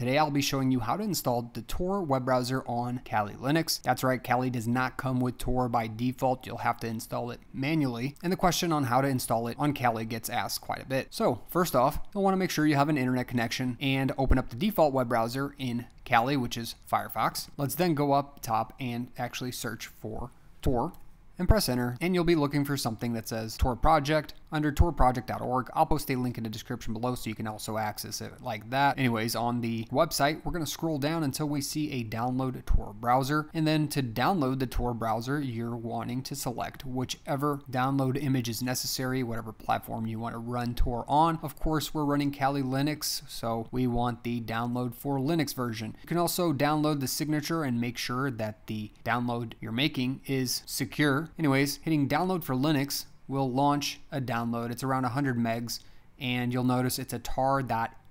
Today I'll be showing you how to install the Tor web browser on Kali Linux. That's right, Kali does not come with Tor by default. You'll have to install it manually. And the question on how to install it on Kali gets asked quite a bit. So first off, you'll want to make sure you have an internet connection and open up the default web browser in Kali, which is Firefox. Let's then go up top and actually search for Tor and press enter and you'll be looking for something that says Tor project under torproject.org. I'll post a link in the description below so you can also access it like that. Anyways, on the website, we're going to scroll down until we see a download Tor browser. And then to download the Tor browser, you're wanting to select whichever download image is necessary, whatever platform you want to run Tor on. Of course, we're running Kali Linux, so we want the download for Linux version. You can also download the signature and make sure that the download you're making is secure. Anyways, hitting download for Linux will launch a download. It's around 100 megs and you'll notice it's a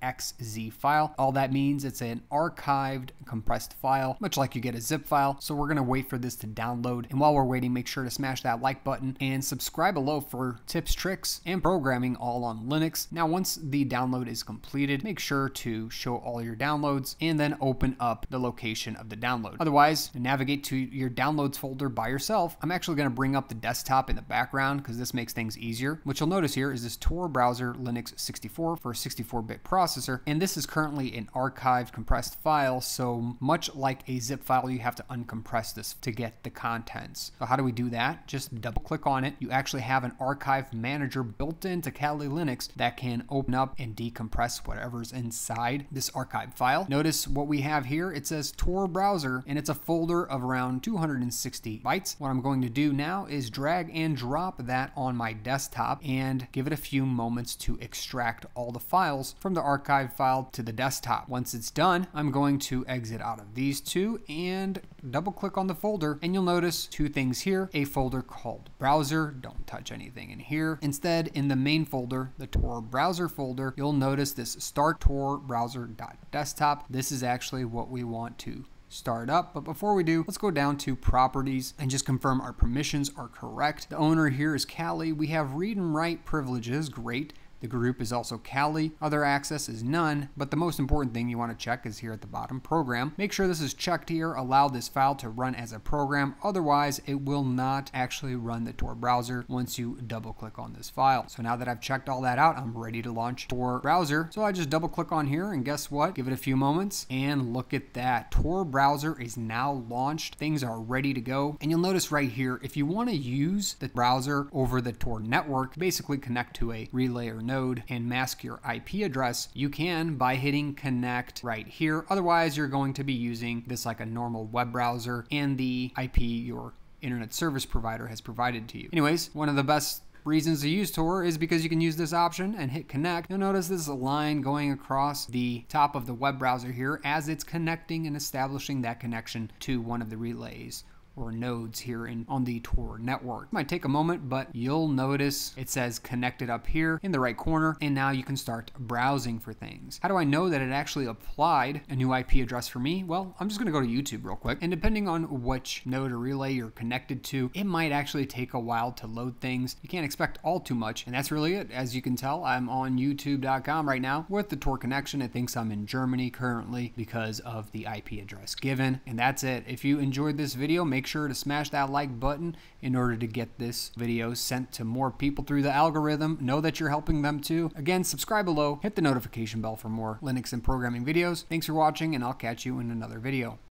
tar.xz file. All that means it's an archived compressed file, much like you get a zip file. So we're gonna wait for this to download. And while we're waiting, make sure to smash that like button and subscribe below for tips, tricks, and programming all on Linux. Now, once the download is completed, make sure to show all your downloads and then open up the location of the download. Otherwise, navigate to your downloads folder by yourself. I'm actually gonna bring up the desktop in the background because this makes things easier. What you'll notice here is this Tor browser Linux 64 for a 64-bit processor, and this is currently an archived compressed file, so much like a zip file, you have to uncompress this to get the contents. So how do we do that? Just double click on it. You actually have an archive manager built into Kali Linux that can open up and decompress whatever's inside this archive file. Notice what we have here. It says Tor browser and it's a folder of around 260 bytes. What I'm going to do now is drag and drop that on my desktop and give it a few moments to extract all the files from the archive file to the desktop. Once it's done, I'm going to exit out of these two and double click on the folder and you'll notice two things here, a folder called browser, don't touch anything in here. Instead, in the main folder, the Tor browser folder, you'll notice this start Tor browser.desktop. This is actually what we want to start up. But before we do, let's go down to properties and just confirm our permissions are correct. The owner here is Kali. We have read and write privileges, great. The group is also Kali. Other access is none, but the most important thing you want to check is here at the bottom, program. Make sure this is checked here. Allow this file to run as a program. Otherwise, it will not actually run the Tor browser once you double click on this file. So now that I've checked all that out, I'm ready to launch Tor browser. So I just double click on here and guess what? Give it a few moments and look at that. Tor browser is now launched. Things are ready to go. And you'll notice right here, if you want to use the browser over the Tor network, basically connect to a relay or node and mask your IP address, you can by hitting connect right here. Otherwise, you're going to be using this like a normal web browser and the IP your internet service provider has provided to you. Anyways, one of the best reasons to use Tor is because you can use this option and hit connect. You'll notice this line going across the top of the web browser here as it's connecting and establishing that connection to one of the relays or nodes here in on the Tor network. Might take a moment, but you'll notice it says connected up here in the right corner, and now you can start browsing for things. How do I know that it actually applied a new IP address for me? Well, I'm just gonna go to YouTube real quick, and depending on which node or relay you're connected to, it might actually take a while to load things. You can't expect all too much, and that's really it. As you can tell, I'm on youtube.com right now with the Tor connection. It thinks I'm in Germany currently because of the IP address given, and that's it. If you enjoyed this video, make sure to smash that like button in order to get this video sent to more people through the algorithm. Know that you're helping them too. Again, subscribe below, hit the notification bell for more Linux and programming videos. Thanks for watching, and I'll catch you in another video.